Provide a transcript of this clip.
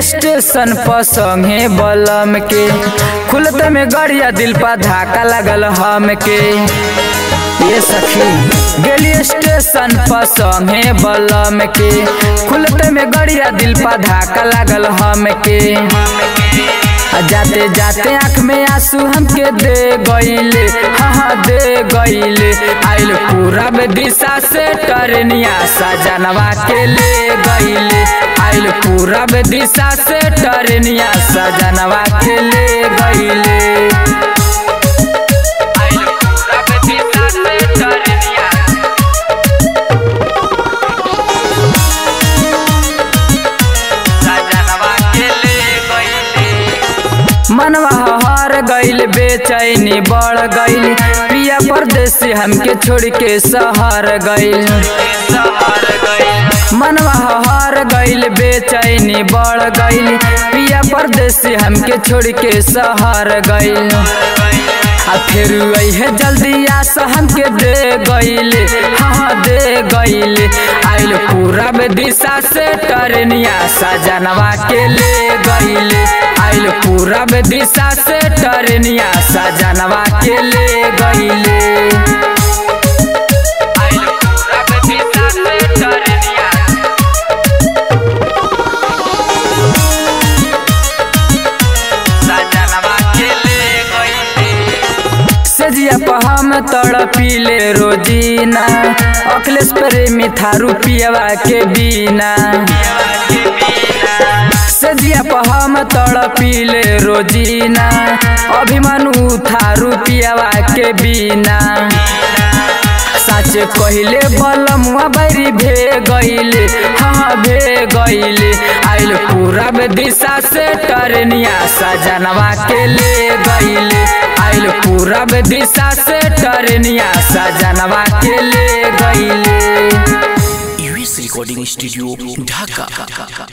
Station पर संगे बलम के। खुलते में गड़िया दिल पर धाका लगल हम के। ये सखी गेली स्टेशन पर संगे बलम के। खुलते में गड़िया दिल पर धाका लगल हम के। जाते जाते आँख में आँसू हमके दे गईले। हाँ हाँ दे गईले। आइल पूरब दिशा से टरनिया सजनवा के ले गईले। आइल पूरब दिशा से टरनिया सजनवा के ले गईले। हर गईल बेचैनी, बढ़ गईल पिया परदेसी हमके छोड़ के शहर गईल मनवा हर गईल बेचैनी, बढ़ गईल पिया परदेसी हमके छोड़ के शहर गईल आ फिर है जल्दी आस हमके दे गईले हाँ दे गईले आइल पूरब दिशा से टरनिया सजनवा के ले गईल आइल पूरब दिशा से टरनिया सजनवा के ले गईले हम तड़पीले रोजीना। अखिलेश प्रेमी थारू पियवा के बिना। सजिया पर हम तड़पीले रोजीना। अभिमानु थारू पियवा के बिना। सच कहिले बलमुआ बैरी भे गईले हाँ भे गईले आइल पूरा दिशा से टरनिया सजनवा के ले गईले आइल में दिशा से टरनिया सजनवा के ले गईले। US recording studio Dhaka